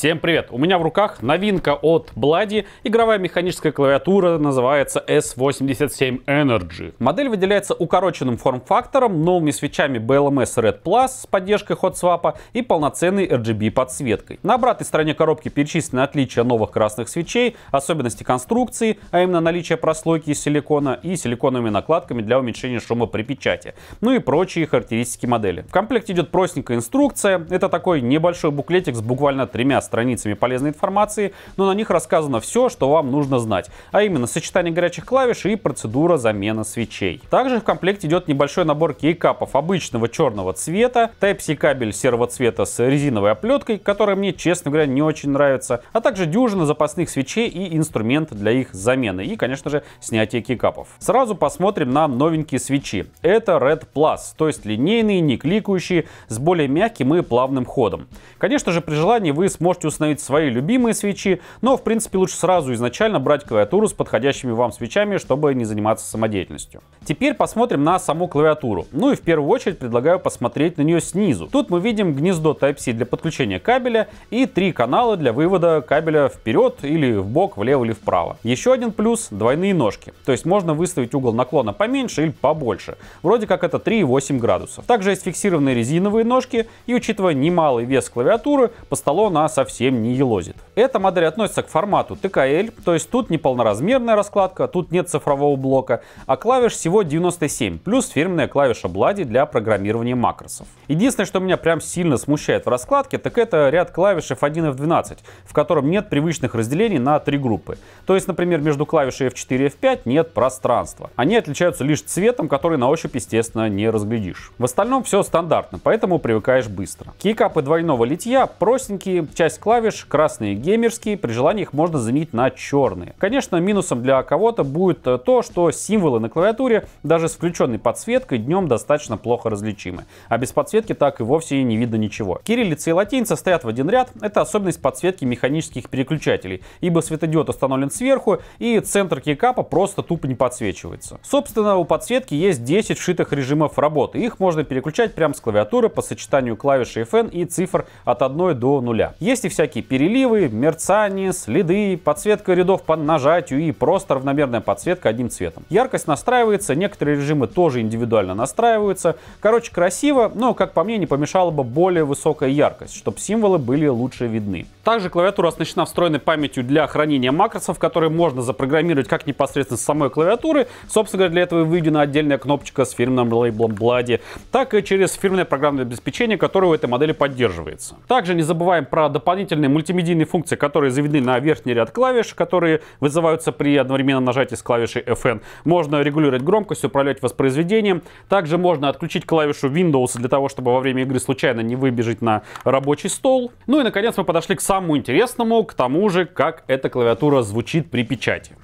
Всем привет! У меня в руках новинка от Blady. Игровая механическая клавиатура называется S87 Energy. Модель выделяется укороченным форм-фактором, новыми свечами BLMS Red Plus с поддержкой Hot Swap и полноценной RGB подсветкой. На обратной стороне коробки перечислены отличия новых красных свечей, особенности конструкции, а именно наличие прослойки из силикона и силиконовыми накладками для уменьшения шума при печати, ну и прочие характеристики модели. В комплекте идет простенькая инструкция. Это такой небольшой буклетик с буквально тремя страницами полезной информации, но на них рассказано все, что вам нужно знать, а именно сочетание горячих клавиш и процедура замены свечей. Также в комплекте идет небольшой набор кейкапов обычного черного цвета, Type-C кабель серого цвета с резиновой оплеткой, которая мне, честно говоря, не очень нравится, а также дюжина запасных свечей и инструмент для их замены и, конечно же, снятие кейкапов. Сразу посмотрим на новенькие свечи. Это Red Plus, то есть линейные, не кликающие, с более мягким и плавным ходом. Конечно же, при желании вы сможете можете установить свои любимые свечи, но в принципе лучше сразу изначально брать клавиатуру с подходящими вам свечами, чтобы не заниматься самодеятельностью. Теперь посмотрим на саму клавиатуру. Ну и в первую очередь предлагаю посмотреть на нее снизу. Тут мы видим гнездо Type-C для подключения кабеля и три канала для вывода кабеля вперед или в бок, влево или вправо. Еще один плюс — двойные ножки. То есть можно выставить угол наклона поменьше или побольше. Вроде как это 3,8 градусов. Также есть фиксированные резиновые ножки и учитывая немалый вес клавиатуры, по столу она совсем не елозит. Эта модель относится к формату TKL, то есть тут не полноразмерная раскладка, тут нет цифрового блока, а клавиш всего 97, плюс фирменная клавиша Bloody для программирования макросов. Единственное, что меня прям сильно смущает в раскладке, так это ряд клавиш F1 и F12, в котором нет привычных разделений на три группы. То есть, например, между клавишей F4 и F5 нет пространства. Они отличаются лишь цветом, который на ощупь, естественно, не разглядишь. В остальном все стандартно, поэтому привыкаешь быстро. Кейкапы двойного литья простенькие, часть клавиш красные геймерские, при желании их можно заменить на черные. Конечно, минусом для кого-то будет э, то, что символы на клавиатуре даже с включенной подсветкой днем достаточно плохо различимы, а без подсветки так и вовсе не видно ничего. Кириллица и латиница стоят в один ряд, это особенность подсветки механических переключателей, ибо светодиод установлен сверху и центр кейкапа просто тупо не подсвечивается. Собственно, у подсветки есть 10 вшитых режимов работы, их можно переключать прямо с клавиатуры по сочетанию клавиш FN и цифр от 1 до 0. Есть есть и всякие переливы, мерцания, следы, подсветка рядов по нажатию и просто равномерная подсветка одним цветом. Яркость настраивается, некоторые режимы тоже индивидуально настраиваются. Короче, красиво, но, как по мне, не помешала бы более высокая яркость, чтобы символы были лучше видны. Также клавиатура оснащена встроенной памятью для хранения макросов, которые можно запрограммировать как непосредственно с самой клавиатуры. Собственно говоря, для этого выведена отдельная кнопочка с фирменным лейблом Bloody, так и через фирменное программное обеспечение, которое у этой модели поддерживается. Также не забываем про дополнительные дополнительные мультимедийные функции, которые заведены на верхний ряд клавиш, которые вызываются при одновременном нажатии с клавишей FN. Можно регулировать громкость, управлять воспроизведением. Также можно отключить клавишу Windows для того, чтобы во время игры случайно не выбежать на рабочий стол. Ну и наконец мы подошли к самому интересному, к тому же, как эта клавиатура звучит при печати.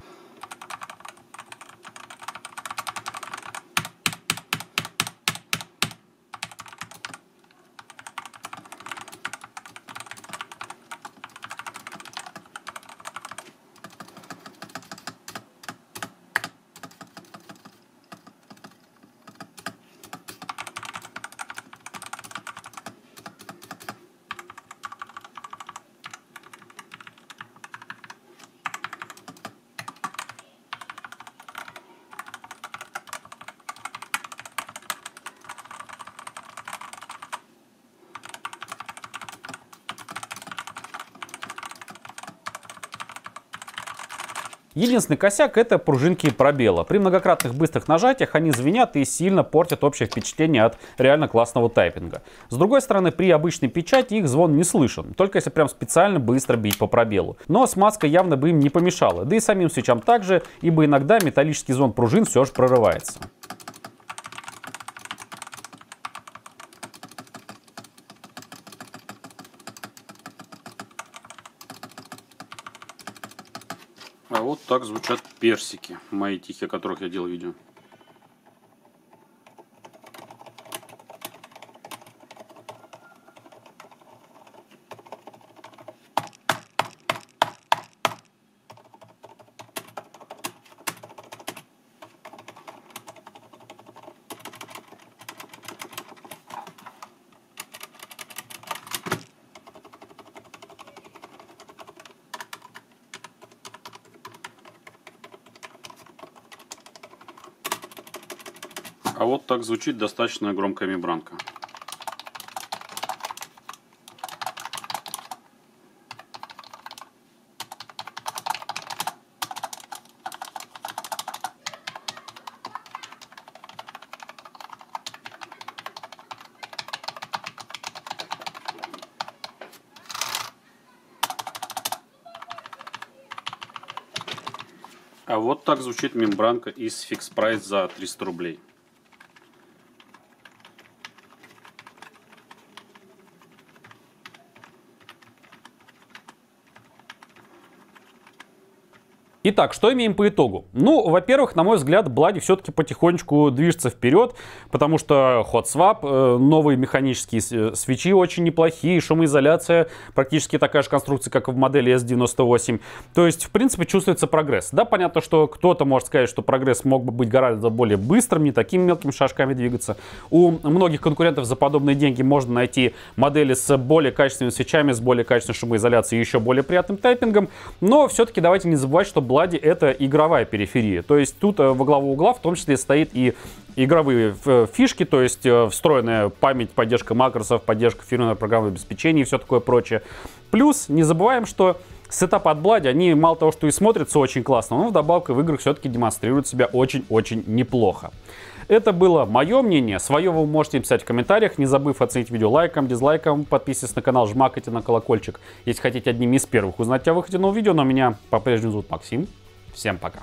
Единственный косяк это пружинки пробела. При многократных быстрых нажатиях они звенят и сильно портят общее впечатление от реально классного тайпинга. С другой стороны, при обычной печати их звон не слышен, только если прям специально быстро бить по пробелу. Но смазка явно бы им не помешала, да и самим свечам также, ибо иногда металлический звон пружин все же прорывается. Так звучат персики, мои тихие, о которых я делал видео. А вот так звучит достаточно громкая мембранка. А вот так звучит мембранка из Fix Price за 300 рублей. Итак, что имеем по итогу? Ну, во-первых, на мой взгляд, Блади все-таки потихонечку движется вперед, потому что Hot Swap, э, новые механические э, свечи очень неплохие, шумоизоляция практически такая же конструкция, как в модели S98. То есть, в принципе, чувствуется прогресс. Да, понятно, что кто-то может сказать, что прогресс мог бы быть гораздо более быстрым, не такими мелкими шажками двигаться. У многих конкурентов за подобные деньги можно найти модели с более качественными свечами, с более качественной шумоизоляцией и еще более приятным тайпингом. Но все-таки давайте не забывать, что Влади это игровая периферия. То есть тут э, во главу угла в том числе стоит и игровые э, фишки, то есть э, встроенная память, поддержка макросов, поддержка фирменного программного обеспечения и все такое прочее. Плюс не забываем, что сетапы от Блади, они мало того, что и смотрятся очень классно, но вдобавок в играх все-таки демонстрируют себя очень-очень неплохо. Это было мое мнение. Свое вы можете писать в комментариях, не забыв оценить видео лайком, дизлайком. Подписывайтесь на канал, жмакайте на колокольчик, если хотите одним из первых узнать о выходе нового видео. Но меня по-прежнему зовут Максим. Всем пока.